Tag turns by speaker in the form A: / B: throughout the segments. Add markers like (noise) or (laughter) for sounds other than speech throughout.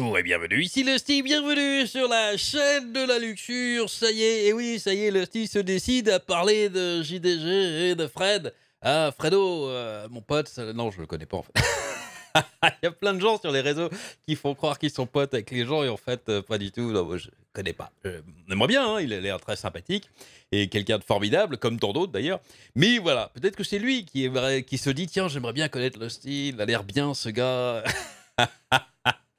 A: Bonjour et bienvenue, ici Lusty, bienvenue sur la chaîne de la luxure. Ça y est, et oui, ça y est, Lusty se décide à parler de JDG et de Fred. Ah, Fredo, euh, mon pote, non, je le connais pas en fait. (laughs) Il y a plein de gens sur les réseaux qui font croire qu'ils sont potes avec les gens et en fait, euh, pas du tout. Non, je connais pas. Euh, aimerait bien, hein, il a l'air très sympathique et quelqu'un de formidable, comme tant d'autres d'ailleurs. Mais voilà, peut-être que c'est lui qui, vrai- qui se dit tiens, j'aimerais bien connaître le style, il a l'air bien ce gars. (laughs)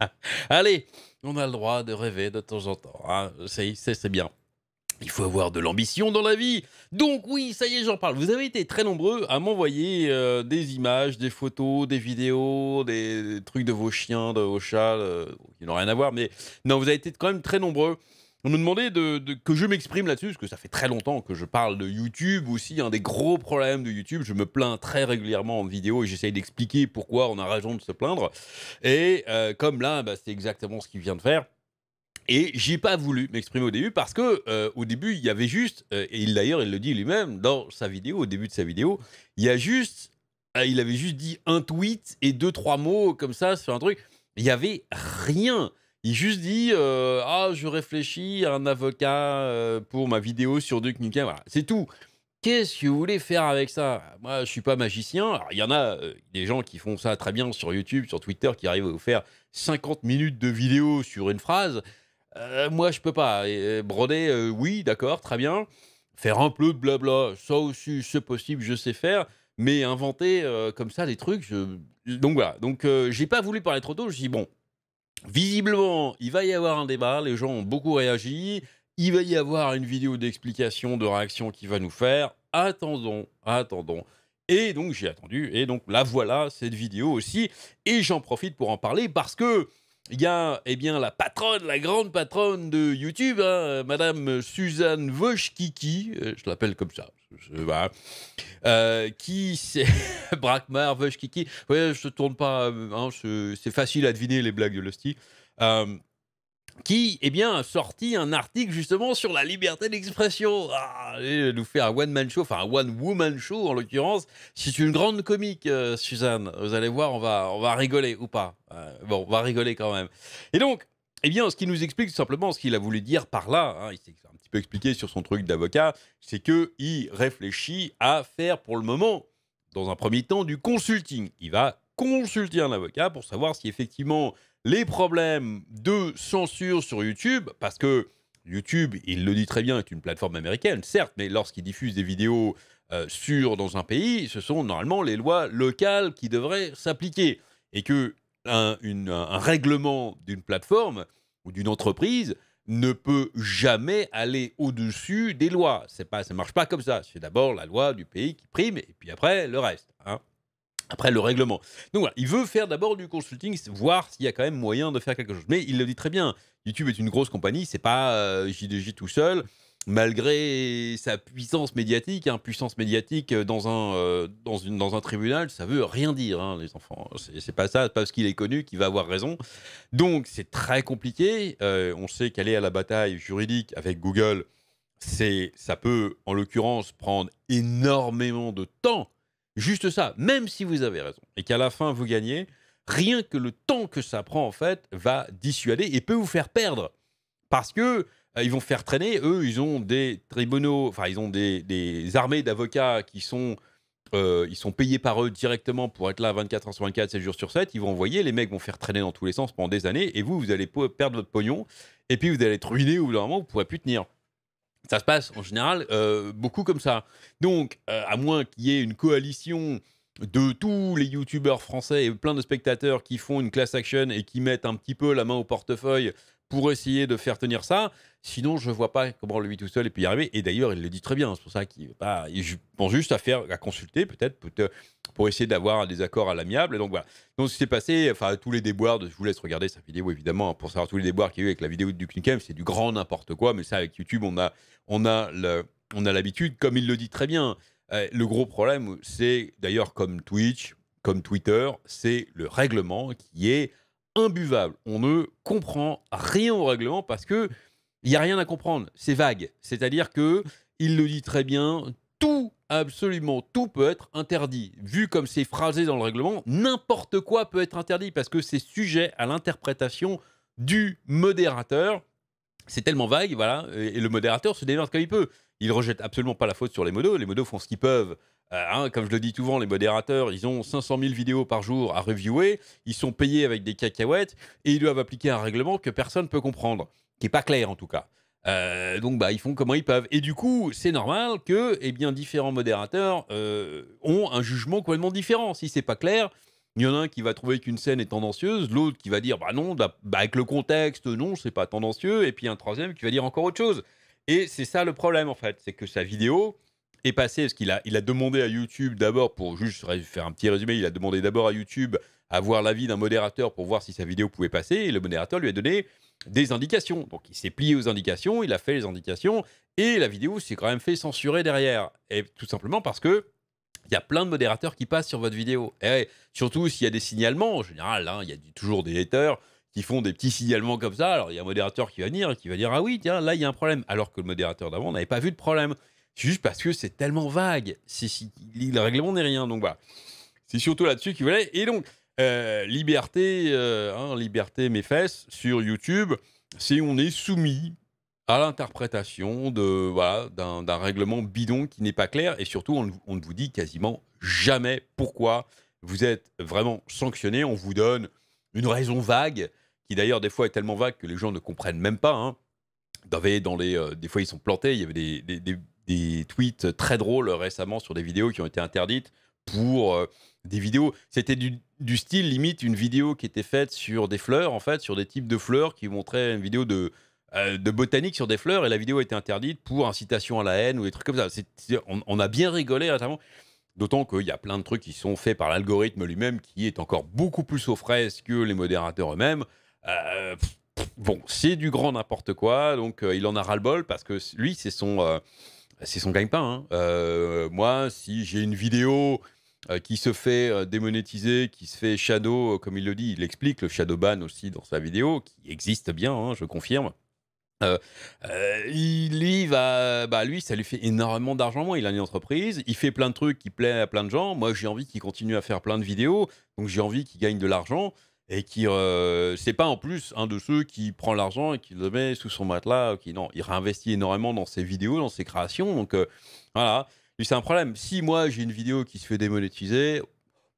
A: (laughs) Allez, on a le droit de rêver de temps en temps. hein. C'est bien. Il faut avoir de l'ambition dans la vie. Donc oui, ça y est, j'en parle. Vous avez été très nombreux à m'envoyer euh, des images, des photos, des vidéos, des, trucs de vos chiens, de vos chats, euh, qui n'ont rien à voir. Mais non, vous avez été quand même très nombreux. On me demandait de, que je m'exprime là-dessus, parce que ça fait très longtemps que je parle de YouTube aussi. Un des gros problèmes de YouTube, je me plains très régulièrement en vidéo et j'essaye d'expliquer pourquoi on a raison de se plaindre. Et euh, comme là, bah, c'est exactement ce qu'il vient de faire. Et j'ai pas voulu m'exprimer au début parce que euh, au début il y avait juste euh, et il d'ailleurs il le dit lui-même dans sa vidéo au début de sa vidéo il y a juste il avait juste dit un tweet et deux trois mots comme ça sur un truc il y avait rien il juste dit euh, ah je réfléchis à un avocat euh, pour ma vidéo sur Duke Nukem voilà c'est tout Qu'est-ce que vous voulez faire avec ça? Moi, je suis pas magicien. Il y en a euh, des gens qui font ça très bien sur YouTube, sur Twitter, qui arrivent à vous faire 50 minutes de vidéo sur une phrase. Moi, je peux pas. Et, broder, oui, d'accord, très bien. Faire un peu de blabla, ça aussi, c'est possible, je sais faire. Mais inventer comme ça des trucs, je... donc voilà. Donc, j'ai pas voulu parler trop tôt. Je dis bon, visiblement, il va y avoir un débat. Les gens ont beaucoup réagi. Il va y avoir une vidéo d'explication, de réaction qui va nous faire. Attendons, attendons. Et donc j'ai attendu. Et donc la voilà, cette vidéo aussi. Et j'en profite pour en parler parce que il y a eh bien, la patronne, la grande patronne de YouTube, hein, euh, Madame Suzanne Voschkiki, euh, je l'appelle comme ça, euh, qui c'est (laughs) Brakmar, Voschkiki, ouais, je te tourne pas, hein, c'est facile à deviner les blagues de euh, qui eh bien, a sorti un article justement sur la liberté d'expression. Ah, nous fait un one-man show, enfin un one-woman show en l'occurrence. C'est une grande comique, euh, Suzanne. Vous allez voir, on va, on va rigoler ou pas. Euh, bon, on va rigoler quand même. Et donc, eh bien, ce qui nous explique tout simplement ce qu'il a voulu dire par là, hein, il s'est un petit peu expliqué sur son truc d'avocat, c'est qu'il réfléchit à faire pour le moment, dans un premier temps, du consulting. Il va consulter un avocat pour savoir si effectivement les problèmes de censure sur YouTube, parce que YouTube, il le dit très bien, est une plateforme américaine, certes, mais lorsqu'il diffuse des vidéos euh, sur dans un pays, ce sont normalement les lois locales qui devraient s'appliquer. Et que un, règlement d'une plateforme ou d'une entreprise ne peut jamais aller au-dessus des lois. Pas, ça marche pas comme ça. C'est d'abord la loi du pays qui prime, et puis après le reste. hein. Après le règlement. Donc voilà, il veut faire d'abord du consulting, voir s'il y a quand même moyen de faire quelque chose. Mais il le dit très bien, YouTube est une grosse compagnie, c'est pas euh, tout seul, malgré sa puissance médiatique. Hein, puissance médiatique euh, dans un, euh, dans, une, dans un tribunal, ça veut rien dire, hein, les enfants. C'est pas ça, parce qu'il est connu qu'il va avoir raison. Donc c'est très compliqué. Euh, on sait qu'aller à la bataille juridique avec Google, ça peut, en l'occurrence, prendre énormément de temps. Juste ça, même si vous avez raison, et qu'à la fin vous gagnez, rien que le temps que ça prend, en fait, va dissuader et peut vous faire perdre. Parce que euh, ils vont faire traîner, eux, ils ont des tribunaux, enfin, ils ont des, des armées d'avocats qui sont, euh, ils sont payés par eux directement pour être là 24 heures sur 24, 7 jours sur 7. Ils vont envoyer, les mecs vont faire traîner dans tous les sens pendant des années, et vous, vous allez perdre votre pognon, et puis vous allez être ruiné d'un moment, vous ne pourrez plus tenir. Ça se passe en général euh, beaucoup comme ça. Donc, euh, à moins qu'il y ait une coalition de tous les youtubeurs français et plein de spectateurs qui font une class action et qui mettent un petit peu la main au portefeuille pour essayer de faire tenir ça. Sinon, je vois pas comment lui tout seul peut y arriver. Et d'ailleurs, il le dit très bien. C'est pour ça qu'il bah, pense juste à faire, à consulter peut-être peut- pour essayer d'avoir des accords à l'amiable. Donc voilà. Donc ce qui s'est passé, enfin tous les déboires. De, je vous laisse regarder sa vidéo évidemment hein, pour savoir tous les déboires qu'il y a eu avec la vidéo de Duke Nukem. C'est du grand n'importe quoi. Mais ça, avec YouTube, on a, on a le- on a l'habitude. Comme il le dit très bien. Euh, le gros problème, c'est d'ailleurs comme Twitch, comme Twitter, c'est le règlement qui est imbuvable. On ne comprend rien au règlement parce que il y a rien à comprendre. C'est vague. C'est-à-dire que il le dit très bien. Tout absolument tout peut être interdit. Vu comme c'est phrasé dans le règlement, n'importe quoi peut être interdit parce que c'est sujet à l'interprétation du modérateur. C'est tellement vague, voilà, et le modérateur se démerde comme il peut. Il rejette absolument pas la faute sur les modos. Les modos font ce qu'ils peuvent. Euh, hein, comme je le dis souvent, les modérateurs, ils ont 500 000 vidéos par jour à reviewer. Ils sont payés avec des cacahuètes et ils doivent appliquer un règlement que personne ne peut comprendre, qui n'est pas clair en tout cas. Euh, donc bah ils font comment ils peuvent. Et du coup, c'est normal que eh bien différents modérateurs euh, ont un jugement complètement différent. Si c'est pas clair, il y en a un qui va trouver qu'une scène est tendancieuse, l'autre qui va dire bah non, bah, bah avec le contexte, non, c'est pas tendancieux, et puis un troisième qui va dire encore autre chose. Et c'est ça le problème en fait, c'est que sa vidéo est passée, parce qu'il a, il a demandé à YouTube d'abord, pour juste faire un petit résumé, il a demandé d'abord à YouTube à voir l'avis d'un modérateur pour voir si sa vidéo pouvait passer, et le modérateur lui a donné des indications. Donc il s'est plié aux indications, il a fait les indications, et la vidéo s'est quand même fait censurer derrière. Et tout simplement parce que il y a plein de modérateurs qui passent sur votre vidéo. Et surtout s'il y a des signalements, en général, hein, il y a toujours des haters qui font des petits signalements comme ça. Alors il y a un modérateur qui va venir et qui va dire Ah oui, tiens, là il y a un problème. Alors que le modérateur d'avant n'avait pas vu de problème. C'est juste parce que c'est tellement vague. le règlement n'est rien. Donc. C'est surtout là-dessus qu'il voulait. Et donc, euh, liberté, euh, hein, liberté mes fesses sur YouTube, c'est on est soumis à l'interprétation de voilà, d'un règlement bidon qui n'est pas clair et surtout on, ne vous dit quasiment jamais pourquoi vous êtes vraiment sanctionné. On vous donne une raison vague qui d'ailleurs des fois est tellement vague que les gens ne comprennent même pas. Hein. Dans les, euh, des fois ils sont plantés. Il y avait des, tweets très drôles récemment sur des vidéos qui ont été interdites pour des vidéos. C'était du, style limite une vidéo qui était faite sur des fleurs, en fait, sur des types de fleurs qui montraient une vidéo de, euh, de botanique sur des fleurs et la vidéo été interdite pour incitation à la haine ou des trucs comme ça. on, a bien rigolé notamment. D'autant qu'il y a plein de trucs qui sont faits par l'algorithme lui-même qui est encore beaucoup plus aux fraises que les modérateurs eux-mêmes. Euh, bon, c'est du grand n'importe quoi, donc euh, il en a ras-le-bol parce que lui, c'est son, c'est son gagne-pain. Hein. moi, si j'ai une vidéo euh, qui se fait euh, démonétiser, qui se fait shadow, euh, comme il le dit, il explique le shadow ban aussi dans sa vidéo, qui existe bien, hein, je confirme. lui, bah, lui, ça lui fait énormément d'argent. Moi, il a une entreprise, il fait plein de trucs qui plaisent à plein de gens. Moi, j'ai envie qu'il continue à faire plein de vidéos, donc j'ai envie qu'il gagne de l'argent et qui, c'est pas en plus un de ceux qui prend l'argent et qui le met sous son matelas. Qui non, il réinvestit énormément dans ses vidéos, dans ses créations. Donc voilà c'est un problème. Si moi j'ai une vidéo qui se fait démonétiser,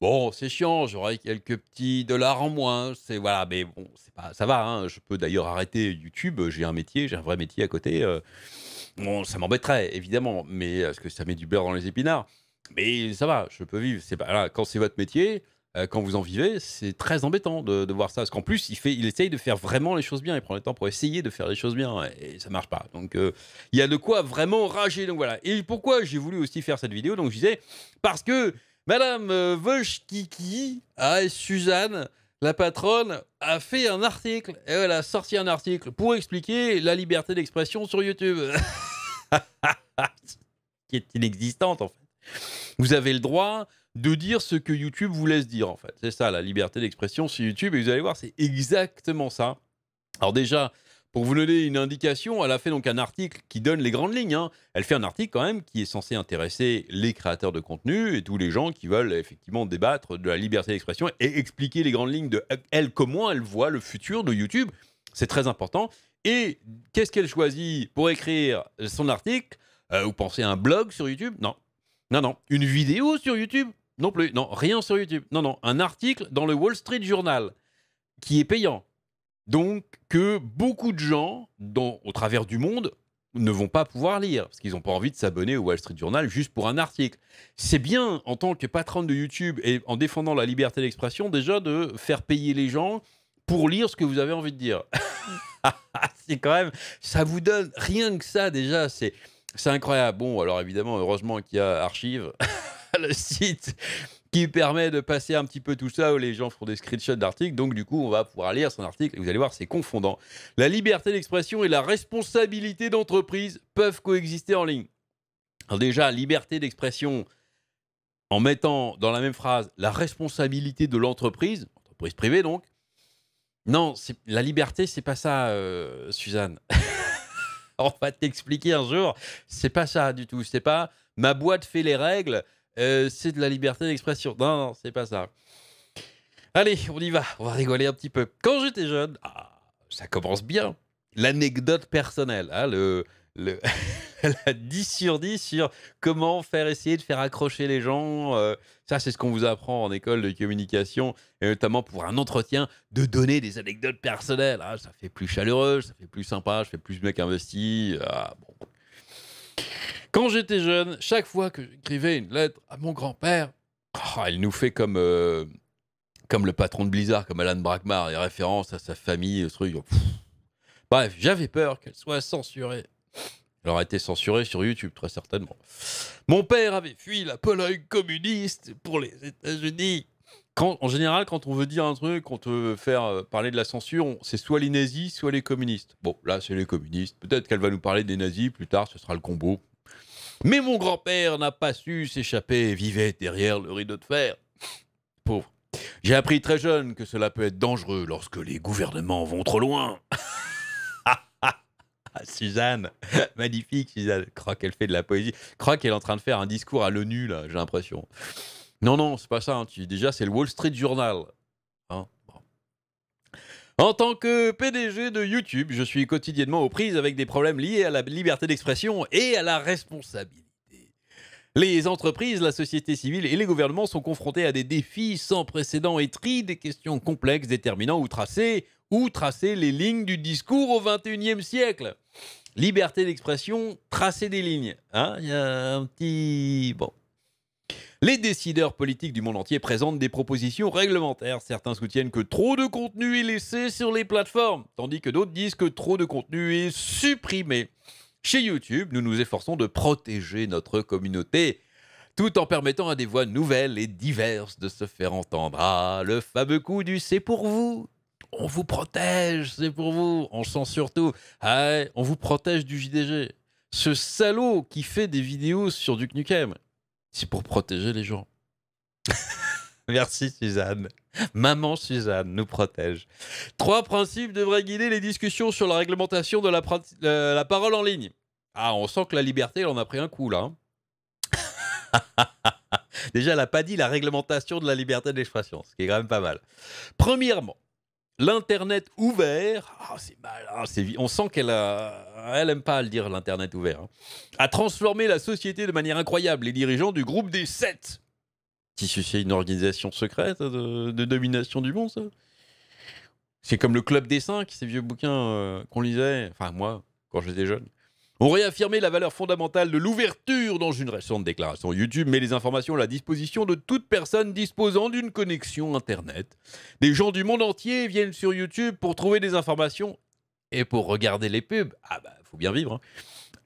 A: bon, c'est chiant, j'aurai quelques petits dollars en moins. C'est voilà, mais bon, c'est pas, ça va. Hein. Je peux d'ailleurs arrêter YouTube. J'ai un métier, j'ai un vrai métier à côté. Euh. bon, ça m'embêterait évidemment, mais parce que ça met du beurre dans les épinards? Mais ça va, je peux vivre. C'est pas quand c'est votre métier. Euh, quand vous en vivez, c'est très embêtant de, voir ça. Parce qu'en plus, il, essaye de faire vraiment les choses bien. Il prend le temps pour essayer de faire les choses bien. Et ça marche pas. Donc, euh, il y a de quoi vraiment rager. Donc voilà. Et pourquoi j'ai voulu aussi faire cette vidéo Donc, je disais, parce que Madame euh, Kiki, ah, Suzanne, la patronne, a fait un article. Elle a sorti un article pour expliquer la liberté d'expression sur YouTube. (laughs) qui est inexistante, en fait. Vous avez le droit de dire ce que YouTube vous laisse dire, en fait. C'est ça, la liberté d'expression sur YouTube. Et vous allez voir, c'est exactement ça. Alors déjà, pour vous donner une indication, elle a fait donc un article qui donne les grandes lignes. Hein. Elle fait un article quand même qui est censé intéresser les créateurs de contenu et tous les gens qui veulent effectivement débattre de la liberté d'expression et expliquer les grandes lignes de elle, comment elle voit le futur de YouTube. C'est très important. Et qu'est-ce qu'elle choisit pour écrire son article? Euh, Vous pensez à un blog sur YouTube? Non. Non, non. Une vidéo sur YouTube non plus. Non, rien sur YouTube. Non, non. Un article dans le Wall Street Journal qui est payant. Donc, que beaucoup de gens, dans, au travers du monde, ne vont pas pouvoir lire parce qu'ils n'ont pas envie de s'abonner au Wall Street Journal juste pour un article. C'est bien en tant que patron de YouTube et en défendant la liberté d'expression déjà de faire payer les gens pour lire ce que vous avez envie de dire. (laughs) c'est quand même, ça vous donne rien que ça déjà, c'est c'est incroyable. Bon, alors évidemment, heureusement qu'il y a Archive. (laughs) le site qui permet de passer un petit peu tout ça où les gens font des screenshots d'articles. Donc, du coup, on va pouvoir lire son article et vous allez voir, c'est confondant. La liberté d'expression et la responsabilité d'entreprise peuvent coexister en ligne. Alors, déjà, liberté d'expression en mettant dans la même phrase la responsabilité de l'entreprise, entreprise privée donc. Non, la liberté, c'est pas ça, euh, Suzanne. (laughs) (laughs) on va t'expliquer un jour. C'est pas ça du tout. C'est pas ma boîte fait les règles, euh, c'est de la liberté d'expression. Non, non, c'est pas ça. Allez, on y va, on va rigoler un petit peu. Quand j'étais jeune, ah, ça commence bien. L'anecdote personnelle, hein, le, le (laughs) la 10 sur 10 sur comment faire essayer de faire accrocher les gens. euh, ça, c'est ce qu'on vous apprend en école de communication, et notamment pour un entretien, de donner des anecdotes personnelles. Ah, ça fait plus chaleureux, ça fait plus sympa, je fais plus mec investi. Ah. Quand j'étais jeune, chaque fois que j'écrivais une lettre à mon grand-père, ah, il nous fait comme, euh, comme le patron de Blizzard, comme Alan Brackmar, les références à sa famille, ce truc. Bref, j'avais peur qu'elle soit censurée. Elle aurait été censurée sur YouTube, très certainement. Mon père avait fui la Pologne communiste pour les États-Unis. En général, quand on veut dire un truc, quand on veut faire euh, parler de la censure, c'est soit les nazis, soit les communistes. Bon, là, c'est les communistes. Peut-être qu'elle va nous parler des nazis plus tard, ce sera le combo. Mais mon grand-père n'a pas su s'échapper et vivait derrière le rideau de fer. Pauvre. J'ai appris très jeune que cela peut être dangereux lorsque les gouvernements vont trop loin. (laughs) Ah, Suzanne, (laughs) magnifique Suzanne. Je crois qu'elle fait de la poésie. Je crois qu'elle est en train de faire un discours à l'ONU, là, j'ai l'impression. Non, non, c'est pas ça. hein. Déjà, c'est le Wall Street Journal. Hein. En tant que PDG de YouTube, je suis quotidiennement aux prises avec des problèmes liés à la liberté d'expression et à la responsabilité. Les entreprises, la société civile et les gouvernements sont confrontés à des défis sans précédent et trient des questions complexes déterminant où tracer, où tracer les lignes du discours au 21e siècle. Liberté d'expression, tracer des lignes. Hein, Il y a un petit... Bon. Les décideurs politiques du monde entier présentent des propositions réglementaires. Certains soutiennent que trop de contenu est laissé sur les plateformes, tandis que d'autres disent que trop de contenu est supprimé. Chez YouTube, nous nous efforçons de protéger notre communauté, tout en permettant à des voix nouvelles et diverses de se faire entendre. Ah, le fameux coup du c'est pour vous. On vous protège, c'est pour vous. On sent surtout, ah, on vous protège du JDG. Ce salaud qui fait des vidéos sur Duke Nukem, c'est pour protéger les gens. (laughs) Merci Suzanne. Maman Suzanne nous protège. Trois principes devraient guider les discussions sur la réglementation de la, euh, la parole en ligne. Ah, on sent que la liberté, elle en a pris un coup là. hein. (laughs) Déjà, elle n'a pas dit la réglementation de la liberté d'expression, ce qui est quand même pas mal. Premièrement, l'internet ouvert, ah, c'est mal, vi- on sent qu'elle elle aime pas le dire l'internet ouvert, hein, a transformé la société de manière incroyable. Les dirigeants du groupe des sept, si c'est une organisation secrète de, de domination du monde. C'est comme le club des cinq, ces vieux bouquins euh, qu'on lisait, enfin moi, quand j'étais jeune ont réaffirmé la valeur fondamentale de l'ouverture dans une récente déclaration. YouTube met les informations à la disposition de toute personne disposant d'une connexion Internet. Des gens du monde entier viennent sur YouTube pour trouver des informations et pour regarder les pubs. Ah bah, faut bien vivre. hein.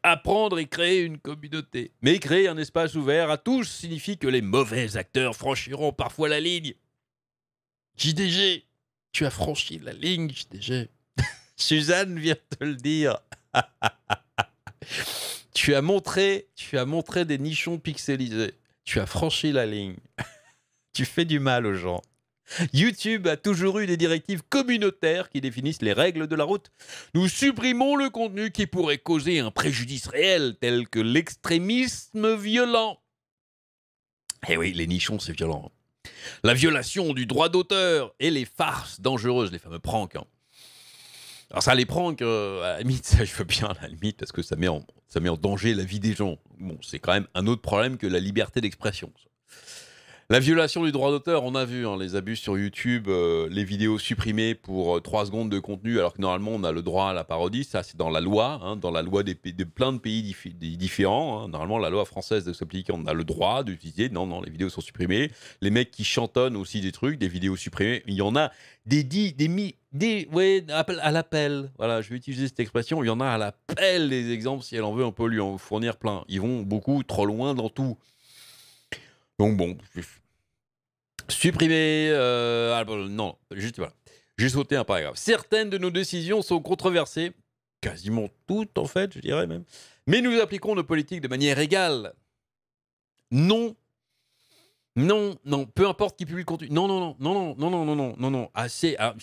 A: Apprendre et créer une communauté. Mais créer un espace ouvert à tous signifie que les mauvais acteurs franchiront parfois la ligne. JDG, tu as franchi la ligne, JDG. (laughs) Suzanne vient te le dire. (laughs) tu as montré, tu as montré des nichons pixelisés. Tu as franchi la ligne. (laughs) tu fais du mal aux gens. YouTube a toujours eu des directives communautaires qui définissent les règles de la route. Nous supprimons le contenu qui pourrait causer un préjudice réel, tel que l'extrémisme violent. Eh oui, les nichons, c'est violent. La violation du droit d'auteur et les farces dangereuses, les fameux pranks. hein. Alors ça, les pranks, euh, à la limite, (laughs) ça je veux bien, à la limite, parce que ça met en, ça met en danger la vie des gens. Bon, c'est quand même un autre problème que la liberté d'expression. La violation du droit d'auteur, on a vu hein, les abus sur YouTube, euh, les vidéos supprimées pour 3 secondes de contenu, alors que normalement on a le droit à la parodie. Ça, c'est dans la loi, hein, dans la loi des, de plein de pays différents. hein. Normalement, la loi française de s'appliquer, on a le droit d'utiliser. Non, non, les vidéos sont supprimées. Les mecs qui chantonnent aussi des trucs, des vidéos supprimées. Il y en a des dix, des mi, des, ouais, à l'appel. Voilà, je vais utiliser cette expression. Il y en a à l'appel des exemples. Si elle en veut, on peut lui en fournir plein. Ils vont beaucoup trop loin dans tout. Donc bon, supprimer. euh, ah, non, juste voilà. J'ai sauté un paragraphe. Certaines de nos décisions sont controversées, quasiment toutes en fait, je dirais même. Mais nous appliquons nos politiques de manière égale. Non. Non, non, peu importe qui publie le contenu. Non, non, non, non, non, non, non, non, non, non. Assez. ah,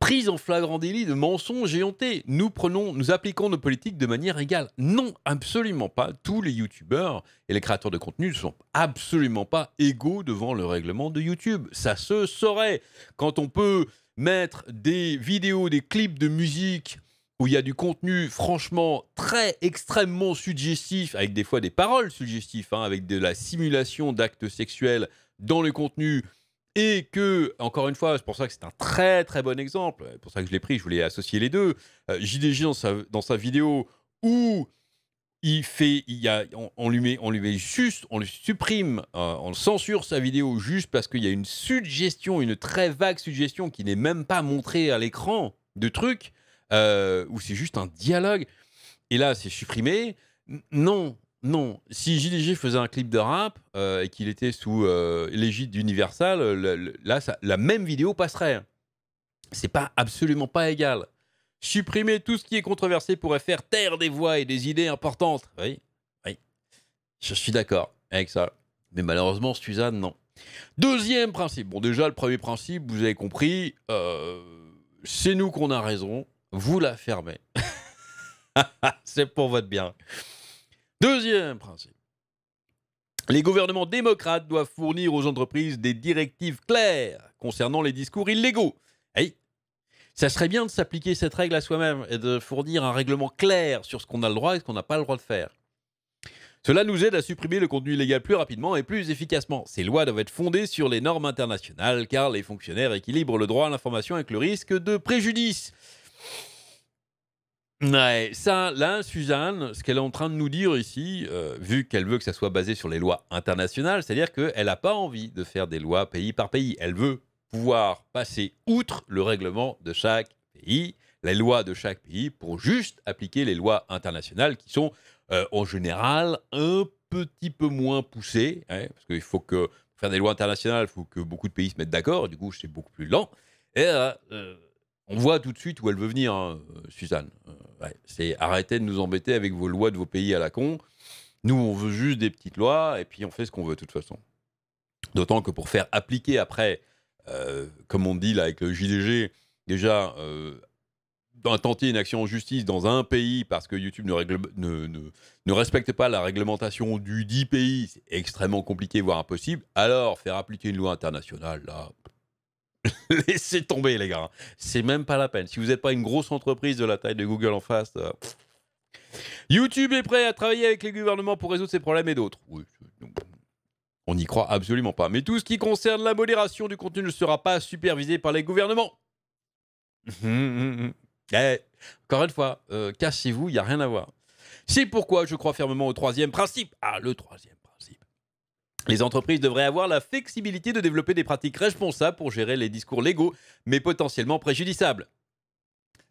A: prise en flagrant délit de mensonges éhontés. Nous prenons, nous appliquons nos politiques de manière égale. Non, absolument pas. Tous les youtubeurs et les créateurs de contenu ne sont absolument pas égaux devant le règlement de YouTube. Ça se saurait. Quand on peut mettre des vidéos, des clips de musique où il y a du contenu franchement très extrêmement suggestif, avec des fois des paroles suggestives, hein, avec de la simulation d'actes sexuels dans le contenu, et que, encore une fois, c'est pour ça que c'est un très très bon exemple, c'est pour ça que je l'ai pris, je voulais associer les deux. Euh, JDG dans sa, vidéo où il fait, il y a, on, lui met, on lui met juste, on le supprime, euh, on censure sa vidéo juste parce qu'il y a une suggestion, une très vague suggestion qui n'est même pas montrée à l'écran de trucs, euh, où c'est juste un dialogue. Et là, c'est supprimé. Non, non, si JDG faisait un clip de rap euh, et qu'il était sous euh, l'égide d'Universal, là, la même vidéo passerait. C'est pas absolument pas égal. Supprimer tout ce qui est controversé pourrait faire taire des voix et des idées importantes. Oui, oui. Je suis d'accord avec ça. Mais malheureusement, Suzanne, non. Deuxième principe. Bon, déjà, le premier principe, vous avez compris, euh, c'est nous qu'on a raison. Vous la fermez. (laughs) c'est pour votre bien. Deuxième principe. Les gouvernements démocrates doivent fournir aux entreprises des directives claires concernant les discours illégaux. Hey, ça serait bien de s'appliquer cette règle à soi-même et de fournir un règlement clair sur ce qu'on a le droit et ce qu'on n'a pas le droit de faire. Cela nous aide à supprimer le contenu illégal plus rapidement et plus efficacement. Ces lois doivent être fondées sur les normes internationales car les fonctionnaires équilibrent le droit à l'information avec le risque de préjudice. Ça, là, Suzanne, ce qu'elle est en train de nous dire ici, euh, vu qu'elle veut que ça soit basé sur les lois internationales, c'est-à-dire qu'elle n'a pas envie de faire des lois pays par pays. Elle veut pouvoir passer outre le règlement de chaque pays, les lois de chaque pays, pour juste appliquer les lois internationales qui sont euh, en général un petit peu moins poussées, hein, parce qu'il faut que pour faire des lois internationales, il faut que beaucoup de pays se mettent d'accord, du coup, c'est beaucoup plus lent. Et euh, on voit tout de suite où elle veut venir, hein, Suzanne. C'est arrêtez de nous embêter avec vos lois de vos pays à la con. Nous, on veut juste des petites lois et puis on fait ce qu'on veut de toute façon. D'autant que pour faire appliquer après, euh, comme on dit là avec le JDG, déjà, euh, tenter une action en justice dans un pays parce que YouTube ne, ne, respecte pas la réglementation du dit pays, c'est extrêmement compliqué, voire impossible. Alors, faire appliquer une loi internationale, là, (laughs) Laissez tomber, les gars. C'est même pas la peine. Si vous n'êtes pas une grosse entreprise de la taille de Google en face, euh, YouTube est prêt à travailler avec les gouvernements pour résoudre ces problèmes et d'autres. on n'y croit absolument pas. Mais tout ce qui concerne la modération du contenu ne sera pas supervisé par les gouvernements. (laughs) Eh, encore une fois, euh, cassez-vous, il n'y a rien à voir. C'est pourquoi je crois fermement au troisième principe. Ah, le troisième. Les entreprises devraient avoir la flexibilité de développer des pratiques responsables pour gérer les discours légaux, mais potentiellement préjudiciables.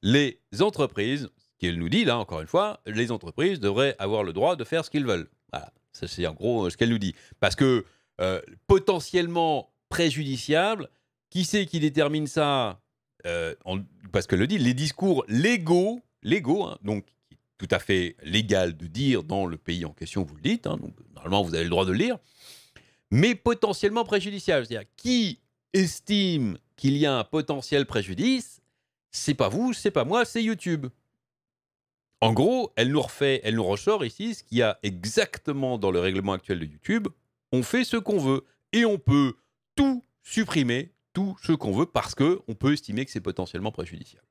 A: Les entreprises, ce qu'elle nous dit là, encore une fois, les entreprises devraient avoir le droit de faire ce qu'ils veulent. Voilà, c'est en gros euh, ce qu'elle nous dit. Parce que euh, potentiellement préjudiciable, qui c'est qui détermine ça? Euh, Parce qu'elle le dit, les discours légaux, légaux, hein, donc tout à fait légal de dire dans le pays en question, vous le dites, hein, normalement vous avez le droit de le lire, mais potentiellement préjudiciable. C'est-à-dire, qui estime qu'il y a un potentiel préjudice C'est pas vous, c'est pas moi, c'est YouTube. En gros, elle nous refait, elle nous ressort ici ce qu'il y a exactement dans le règlement actuel de YouTube. On fait ce qu'on veut et on peut tout supprimer, tout ce qu'on veut parce que on peut estimer que c'est potentiellement préjudiciable.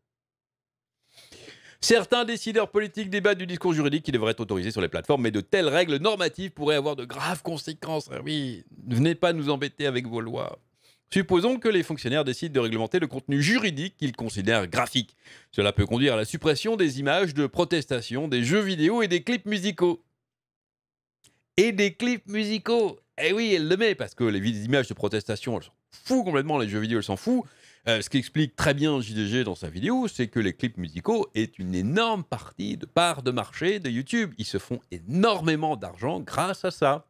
A: Certains décideurs politiques débattent du discours juridique qui devrait être autorisé sur les plateformes, mais de telles règles normatives pourraient avoir de graves conséquences. Ah oui, ne venez pas nous embêter avec vos lois. Supposons que les fonctionnaires décident de réglementer le contenu juridique qu'ils considèrent graphique. Cela peut conduire à la suppression des images de protestation, des jeux vidéo et des clips musicaux. Et des clips musicaux Eh oui, elle le met, parce que les images de protestation, elles s'en foutent complètement, les jeux vidéo, elles s'en foutent. Euh, ce qui explique très bien JDG dans sa vidéo, c'est que les clips musicaux est une énorme partie de part de marché de YouTube. Ils se font énormément d'argent grâce à ça.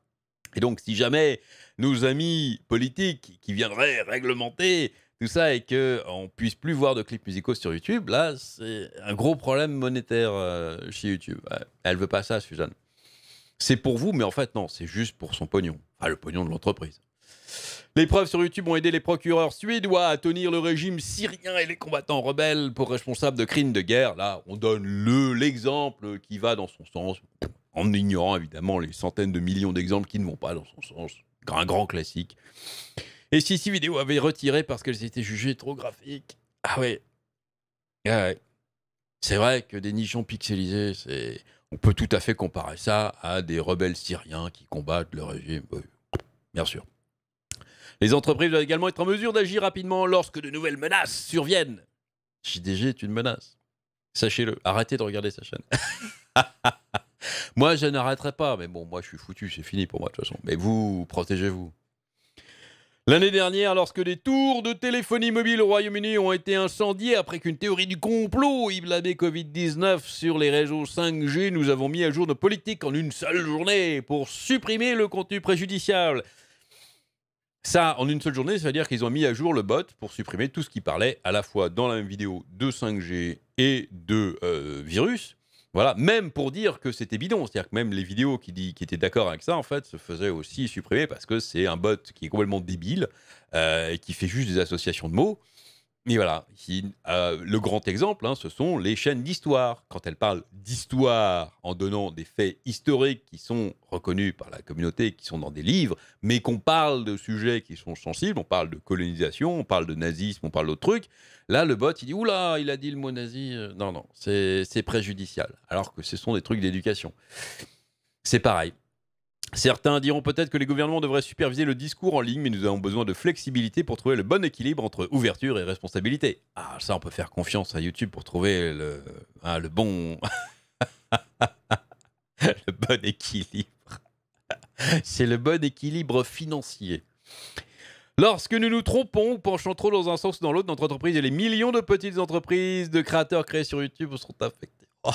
A: Et donc, si jamais nos amis politiques qui viendraient réglementer tout ça et qu'on puisse plus voir de clips musicaux sur YouTube, là, c'est un gros problème monétaire euh, chez YouTube. Elle veut pas ça, Suzanne. C'est pour vous, mais en fait, non, c'est juste pour son pognon. Enfin, le pognon de l'entreprise. Les preuves sur YouTube ont aidé les procureurs suédois à tenir le régime syrien et les combattants rebelles pour responsables de crimes de guerre. Là, on donne le l'exemple qui va dans son sens, en ignorant évidemment les centaines de millions d'exemples qui ne vont pas dans son sens. Un grand classique. Et si ces vidéos avaient retiré parce qu'elles étaient jugées trop graphiques. Ah ouais. Ah ouais. C'est vrai que des nichons pixelisés, on peut tout à fait comparer ça à des rebelles syriens qui combattent le régime. bien sûr. Les entreprises doivent également être en mesure d'agir rapidement lorsque de nouvelles menaces surviennent. JDG est une menace. Sachez-le. Arrêtez de regarder sa chaîne. (laughs) moi, je n'arrêterai pas. Mais bon, moi, je suis foutu. C'est fini pour moi, de toute façon. Mais vous, protégez-vous. L'année dernière, lorsque des tours de téléphonie mobile au Royaume-Uni ont été incendiés après qu'une théorie du complot y blâmait Covid-19 sur les réseaux 5G, nous avons mis à jour nos politiques en une seule journée pour supprimer le contenu préjudiciable. Ça, en une seule journée, ça veut dire qu'ils ont mis à jour le bot pour supprimer tout ce qui parlait à la fois dans la même vidéo de 5G et de euh, virus. Voilà, même pour dire que c'était bidon. C'est-à-dire que même les vidéos qui, dit, qui étaient d'accord avec ça, en fait, se faisaient aussi supprimer parce que c'est un bot qui est complètement débile euh, et qui fait juste des associations de mots. Mais voilà, euh, le grand exemple, hein, ce sont les chaînes d'histoire. Quand elles parlent d'histoire en donnant des faits historiques qui sont reconnus par la communauté, qui sont dans des livres, mais qu'on parle de sujets qui sont sensibles, on parle de colonisation, on parle de nazisme, on parle d'autres trucs, là, le bot, il dit, oula, il a dit le mot nazi. Euh, non, non, c'est préjudicial. Alors que ce sont des trucs d'éducation. C'est pareil. Certains diront peut-être que les gouvernements devraient superviser le discours en ligne, mais nous avons besoin de flexibilité pour trouver le bon équilibre entre ouverture et responsabilité. Ah, ça, on peut faire confiance à YouTube pour trouver le, le bon. (laughs) le bon équilibre. C'est le bon équilibre financier. Lorsque nous nous trompons penchons trop dans un sens ou dans l'autre, notre entreprise et les millions de petites entreprises de créateurs créés sur YouTube seront affectés. Oh,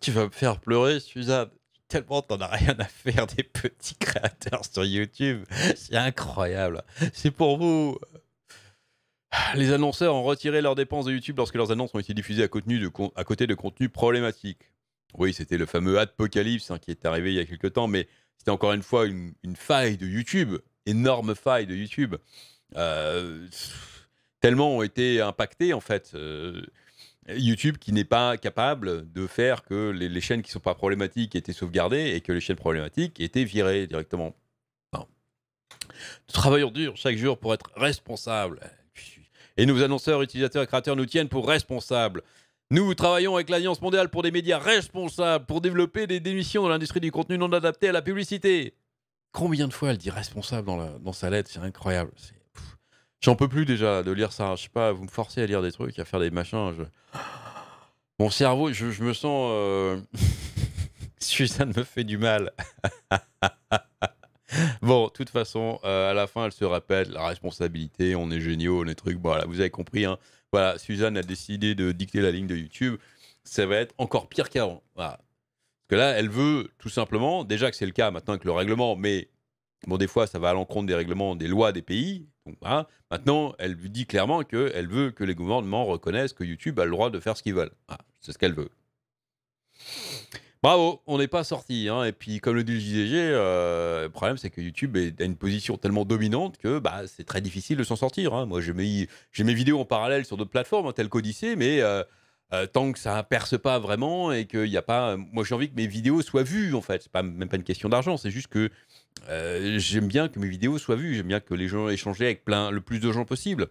A: tu vas me faire pleurer, Suzanne tellement t'en as rien à faire des petits créateurs sur YouTube. C'est incroyable. C'est pour vous. Les annonceurs ont retiré leurs dépenses de YouTube lorsque leurs annonces ont été diffusées à, côté de contenus problématiques. Oui, c'était le fameux Apocalypse hein, qui est arrivé il y a quelques temps, mais c'était encore une fois une, faille de YouTube, énorme faille de YouTube. Euh, tellement ont été impactés en fait. Euh, YouTube qui n'est pas capable de faire que les, chaînes qui ne sont pas problématiques étaient sauvegardées et que les chaînes problématiques étaient virées directement. Nous travaillons dur chaque jour pour être responsables. Et nos annonceurs, utilisateurs et créateurs nous tiennent pour responsables. Nous travaillons avec l'Alliance mondiale pour des médias responsables, pour développer des démissions dans l'industrie du contenu non adapté à la publicité. Combien de fois elle dit responsable dans sa lettre? C'est incroyable. J'en peux plus déjà de lire ça. Je sais pas, vous me forcez à lire des trucs, à faire des machins. (gasps) Mon cerveau, je, me sens. Euh... (laughs) Suzanne me fait du mal. (laughs) bon, de toute façon, euh, à la fin, elle se répète la responsabilité, on est géniaux, est trucs. Voilà, vous avez compris. Hein. Voilà, Suzanne a décidé de dicter la ligne de YouTube. Ça va être encore pire qu'avant. Parce que là, elle veut tout simplement, déjà que c'est le cas maintenant avec le règlement, mais bon, des fois, ça va à l'encontre des règlements, des lois des pays. Maintenant, elle dit clairement qu'elle veut que les gouvernements reconnaissent que YouTube a le droit de faire ce qu'ils veulent. c'est ce qu'elle veut. Bravo, on n'est pas sorti. Hein. Et puis, comme le dit le JDG, euh, le problème, c'est que YouTube a une position tellement dominante que bah, c'est très difficile de s'en sortir. Hein. Moi, j'ai mes, vidéos en parallèle sur d'autres plateformes, hein, telles qu'Odyssée, mais euh, euh, tant que ça perce pas vraiment et qu'il n'y a pas. Moi, j'ai envie que mes vidéos soient vues, en fait. C'est pas, même pas une question d'argent, c'est juste que euh, j'aime bien que mes vidéos soient vues, j'aime bien que les gens échangent avec plein, le plus de gens possible.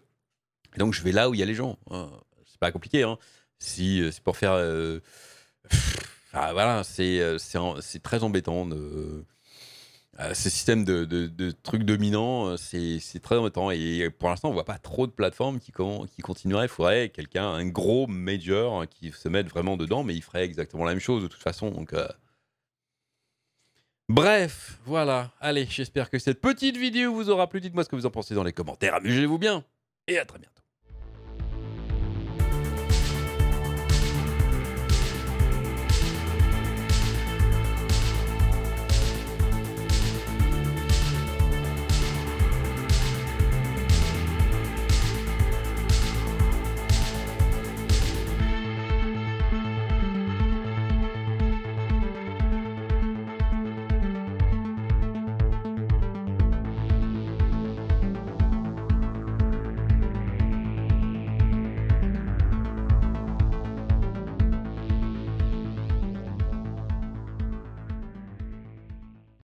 A: donc je vais là où il y a les gens. Hein. C'est pas compliqué. Hein. Si euh, c'est pour faire, euh, voilà, c'est c'est très embêtant de ce système de, de, trucs dominants, c'est très embêtant. Et pour l'instant, on voit pas trop de plateformes qui, qui continueraient. Il faudrait quelqu'un, un gros major, hein, qui se mette vraiment dedans, mais il ferait exactement la même chose de toute façon. Donc, Bref, voilà. Allez, j'espère que cette petite vidéo vous aura plu. Dites-moi ce que vous en pensez dans les commentaires. Amusez-vous bien. Et à très bientôt.